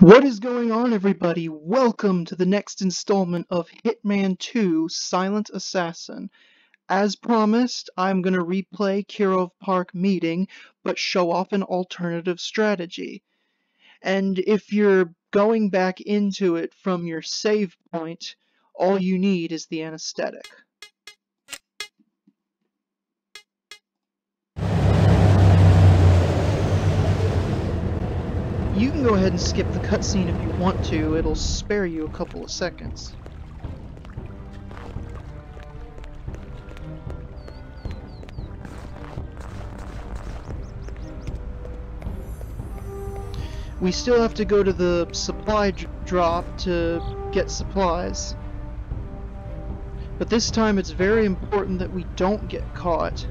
What is going on, everybody? Welcome to the next installment of Hitman 2 Silent Assassin. As promised, I'm going to replay Kirov Park meeting, but show off an alternative strategy. And if you're going back into it from your save point, all you need is the anesthetic. You can go ahead and skip the cutscene if you want to, it'll spare you a couple of seconds. We still have to go to the supply drop to get supplies. But this time it's very important that we don't get caught.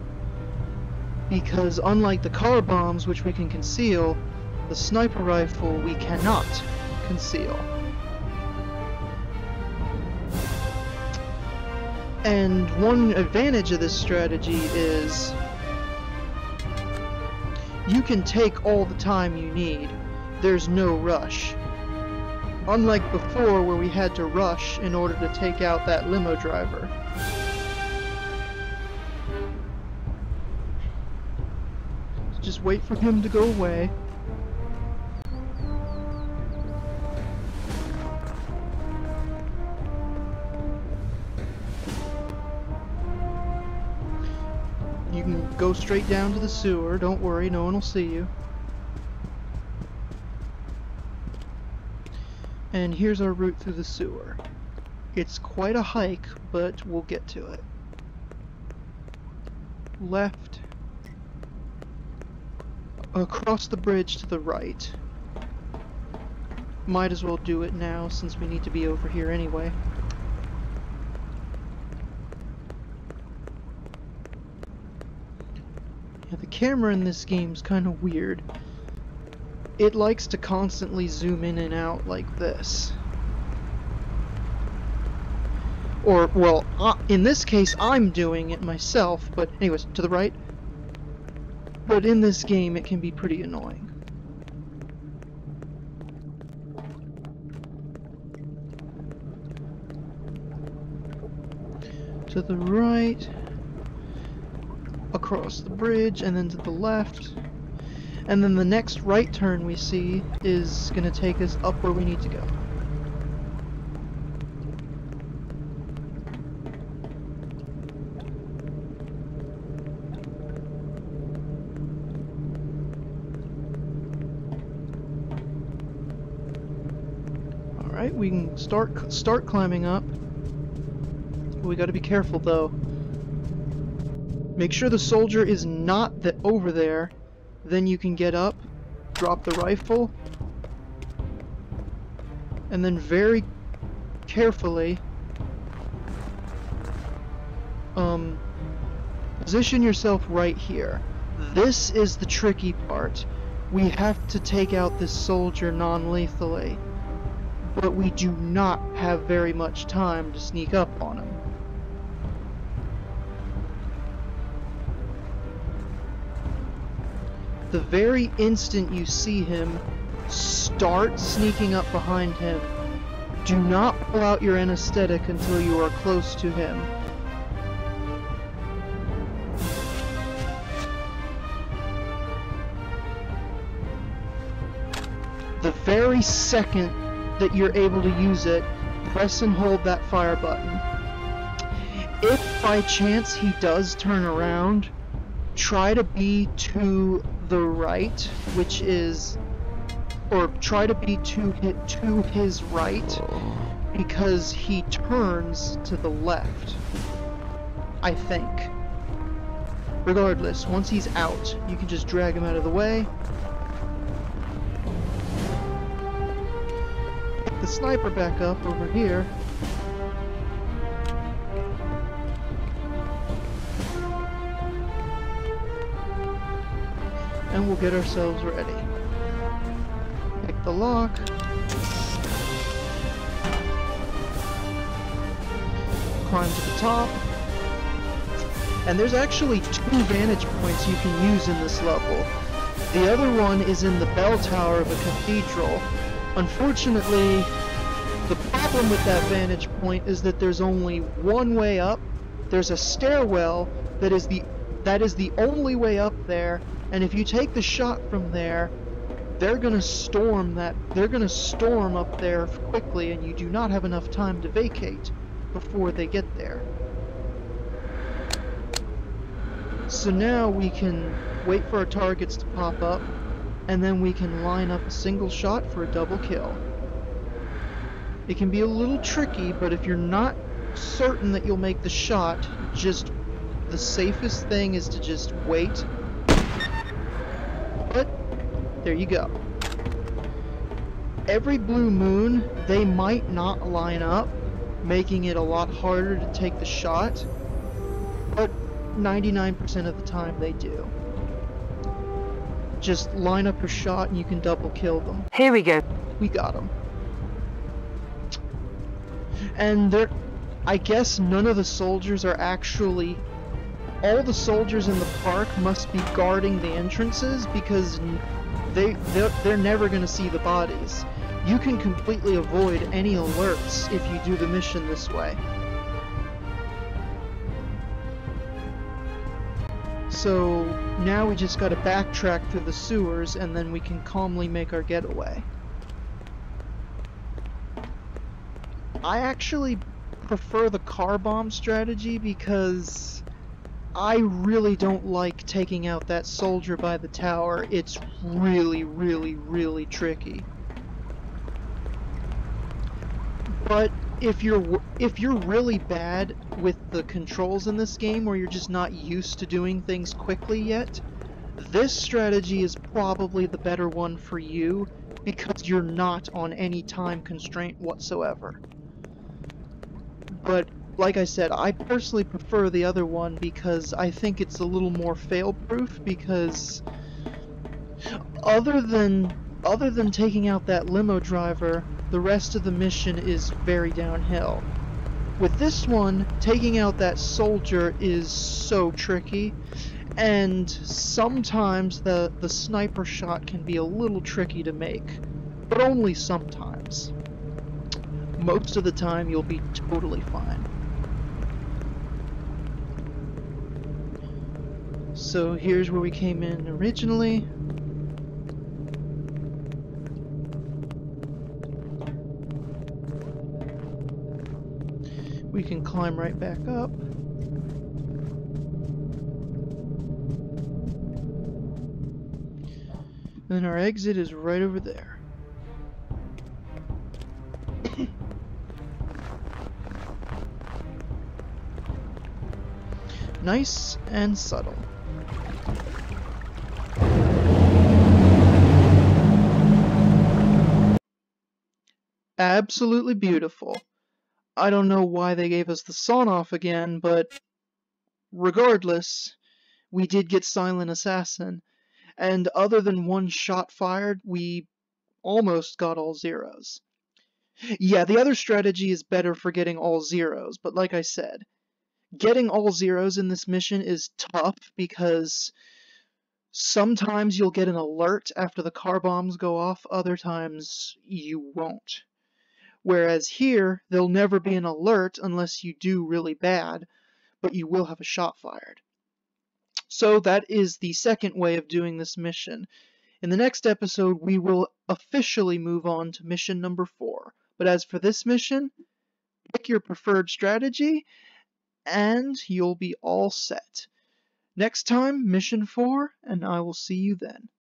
Because unlike the car bombs, which we can conceal, the sniper rifle we cannot conceal. And one advantage of this strategy is you can take all the time you need. There's no rush. Unlike before where we had to rush in order to take out that limo driver. Just wait for him to go away. Go straight down to the sewer, don't worry, no one will see you. And here's our route through the sewer. It's quite a hike, but we'll get to it. Left. Across the bridge to the right. Might as well do it now since we need to be over here anyway. The camera in this game is kind of weird. It likes to constantly zoom in and out like this. Or, well, uh, in this case, I'm doing it myself, but anyways, to the right. But in this game, it can be pretty annoying. To the right across the bridge and then to the left. And then the next right turn we see is going to take us up where we need to go. Alright, we can start start climbing up. We gotta be careful though. Make sure the soldier is not the, over there. Then you can get up, drop the rifle, and then very carefully um, position yourself right here. This is the tricky part. We have to take out this soldier non-lethally, but we do not have very much time to sneak up on him. The very instant you see him, start sneaking up behind him. Do not pull out your anesthetic until you are close to him. The very second that you're able to use it, press and hold that fire button. If by chance he does turn around, try to be to the right, which is, or try to be to hit to his right, because he turns to the left. I think. Regardless, once he's out, you can just drag him out of the way. Pick the sniper back up over here. And we'll get ourselves ready. Pick the lock. Climb to the top. And there's actually two vantage points you can use in this level. The other one is in the bell tower of a cathedral, Unfortunately, the problem with that vantage point is that there's only one way up. There's a stairwell that is the that is the only way up there, and if you take the shot from there, they're gonna storm that they're gonna storm up there quickly and you do not have enough time to vacate before they get there. So now we can wait for our targets to pop up and then we can line up a single shot for a double kill. It can be a little tricky, but if you're not certain that you'll make the shot, just the safest thing is to just wait. There you go. Every blue moon, they might not line up, making it a lot harder to take the shot, but 99% of the time they do. Just line up your shot and you can double kill them. Here we go. We got them. And there, I guess none of the soldiers are actually all the soldiers in the park must be guarding the entrances because they they're, they're never going to see the bodies. You can completely avoid any alerts if you do the mission this way. So now we just gotta backtrack through the sewers and then we can calmly make our getaway. I actually prefer the car bomb strategy because I really don't like taking out that soldier by the tower. It's really, really, really tricky. But if you're if you're really bad with the controls in this game or you're just not used to doing things quickly yet, this strategy is probably the better one for you because you're not on any time constraint whatsoever. But like I said, I personally prefer the other one because I think it's a little more fail-proof because other than other than taking out that limo driver, the rest of the mission is very downhill. With this one, taking out that soldier is so tricky, and sometimes the, the sniper shot can be a little tricky to make, but only sometimes. Most of the time, you'll be totally fine. So here's where we came in originally. We can climb right back up. And our exit is right over there. nice and subtle. Absolutely beautiful. I don't know why they gave us the sawn off again, but regardless, we did get Silent Assassin, and other than one shot fired, we almost got all zeros. Yeah, the other strategy is better for getting all zeros, but like I said, getting all zeros in this mission is tough because sometimes you'll get an alert after the car bombs go off, other times you won't. Whereas here, there'll never be an alert unless you do really bad, but you will have a shot fired. So that is the second way of doing this mission. In the next episode, we will officially move on to mission number four. But as for this mission, pick your preferred strategy, and you'll be all set. Next time, mission four, and I will see you then.